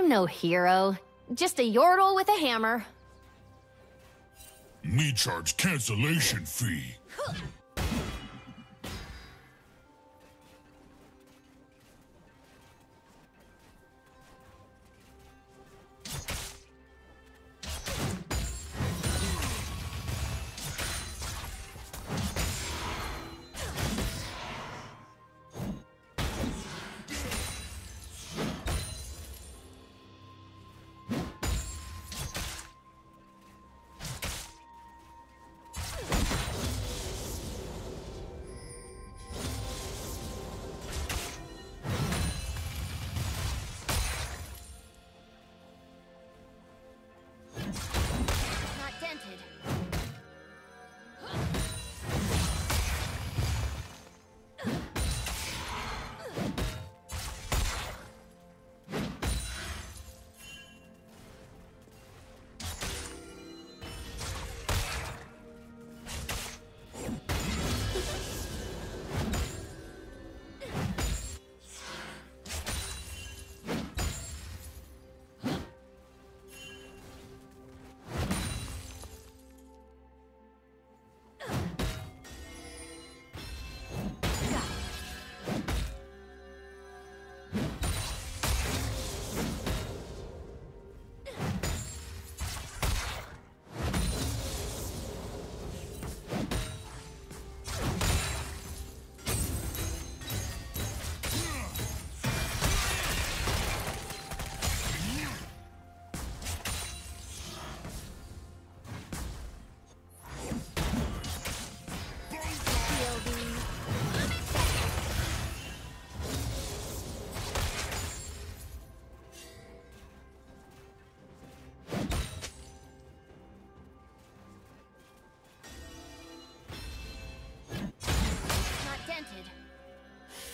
I'm no hero. Just a yordle with a hammer. Me charge cancellation fee.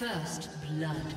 First blood.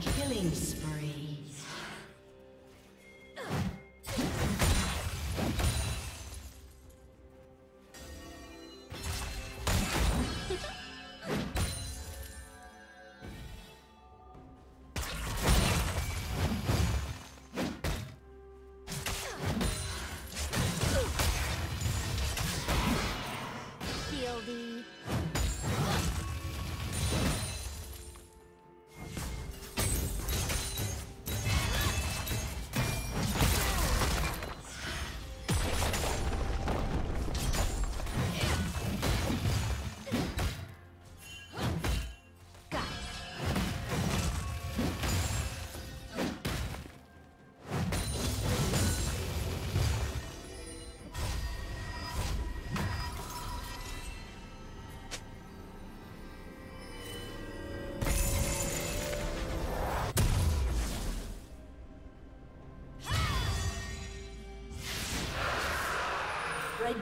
Killing spree.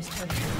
Team's turret.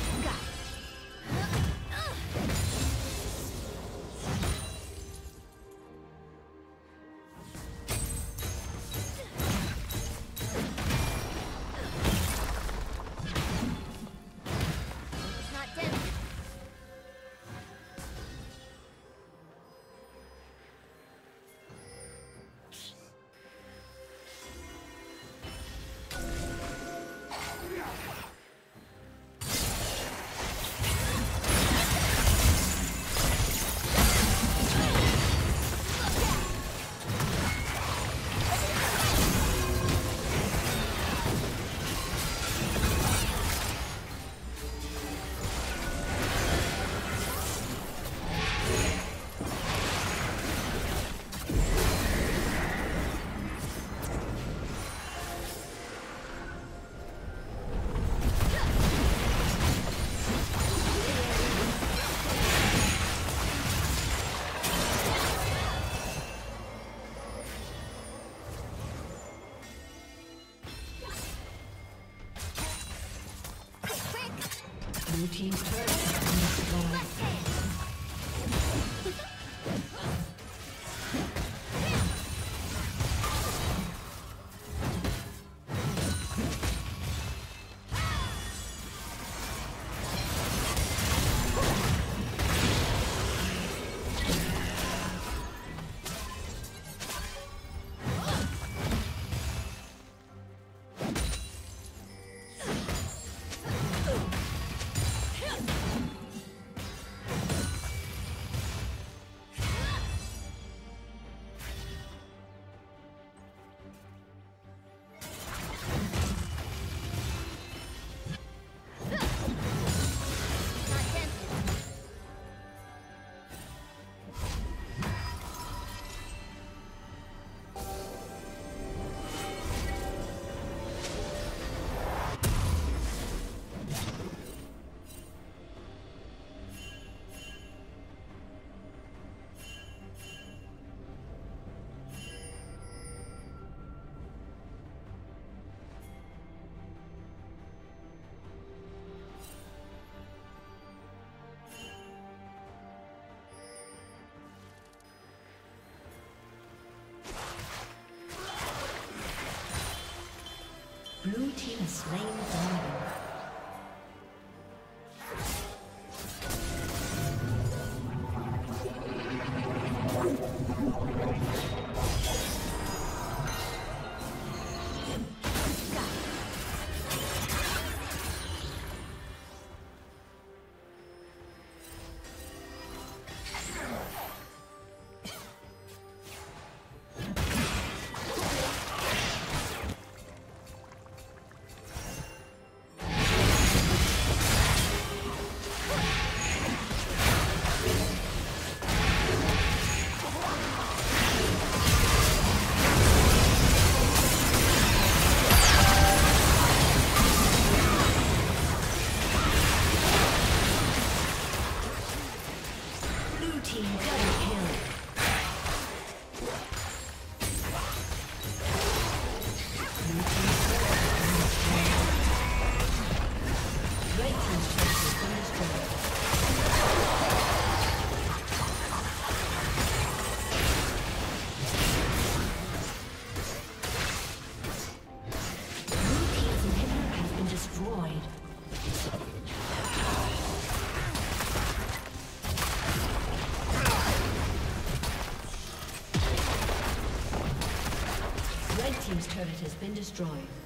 Blue team slain the. Destroyed.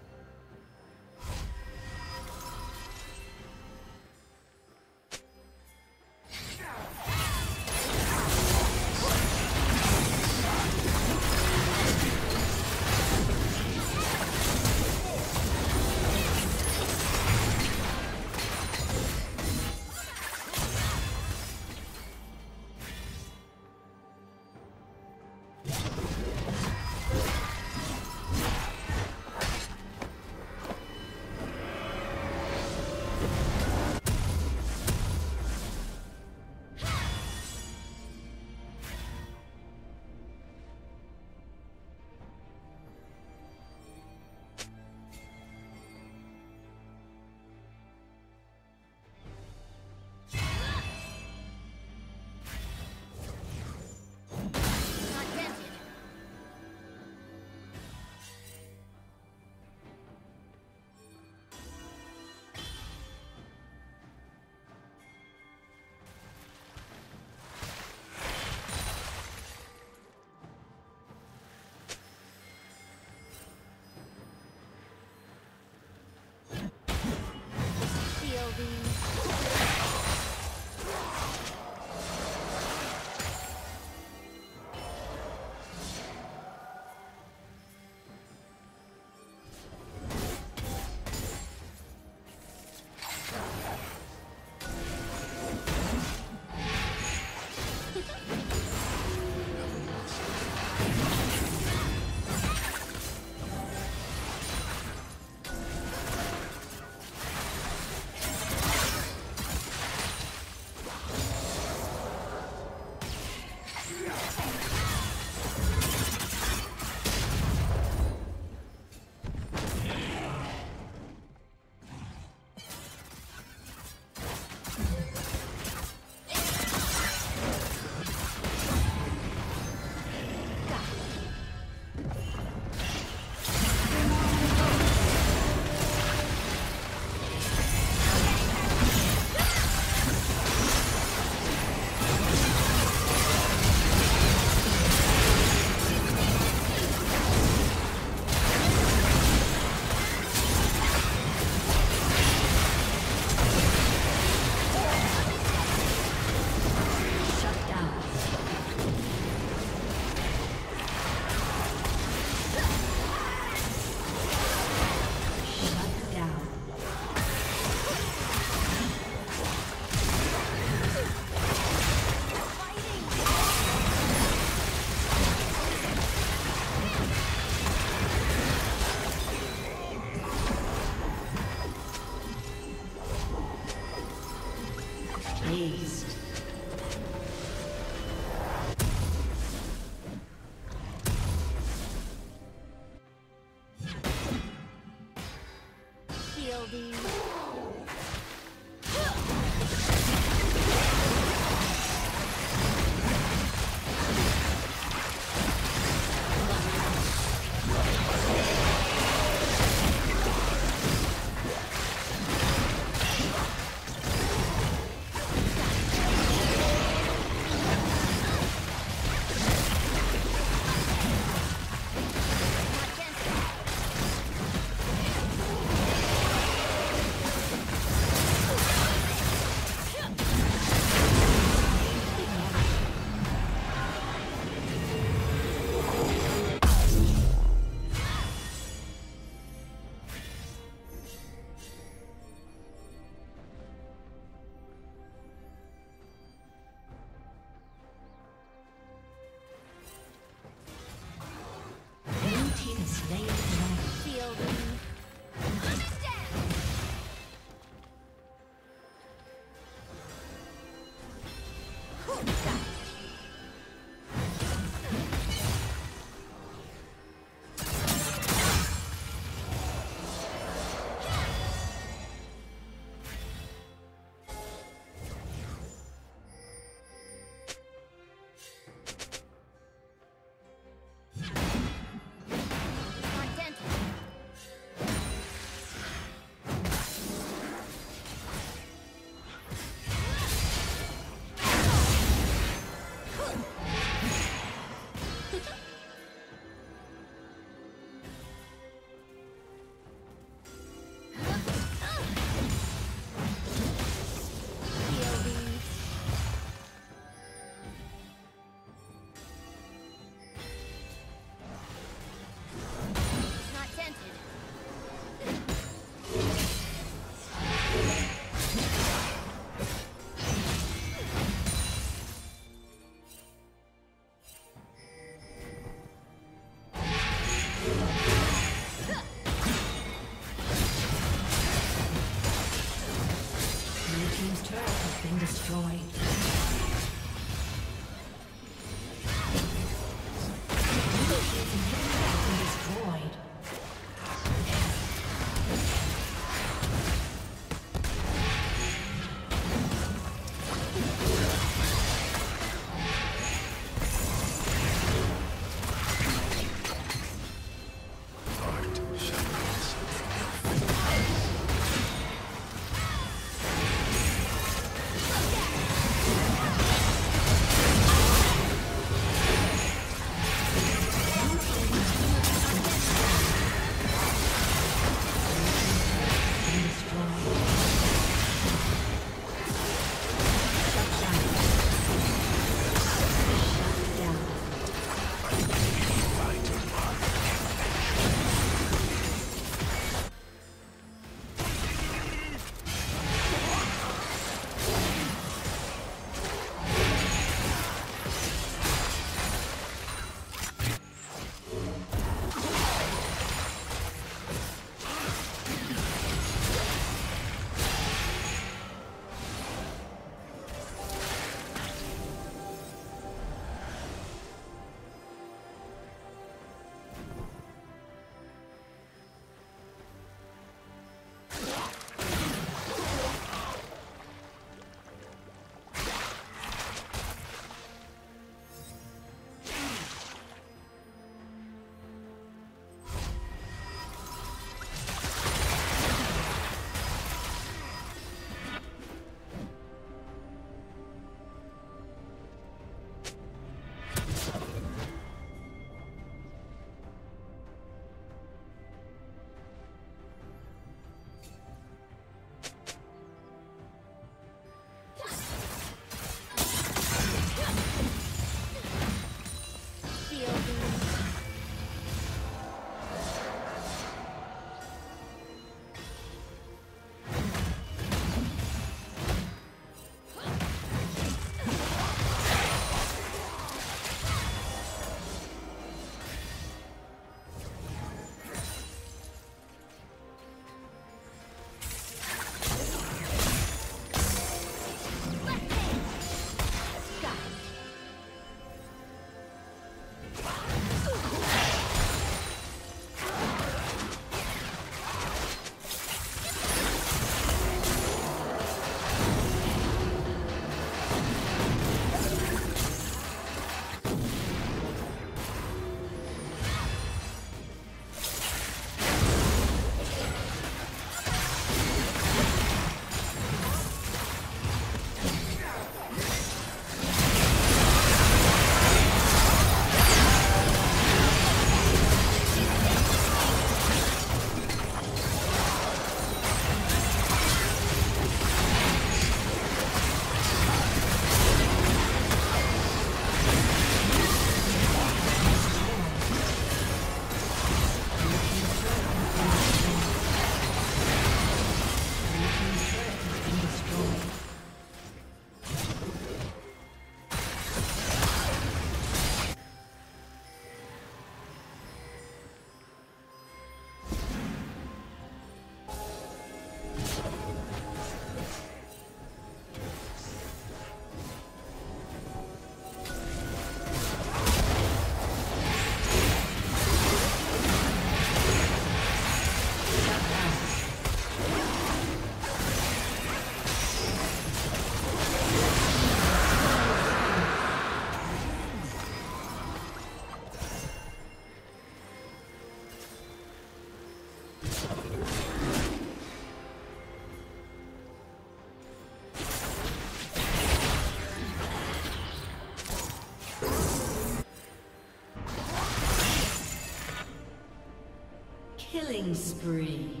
Killing spree.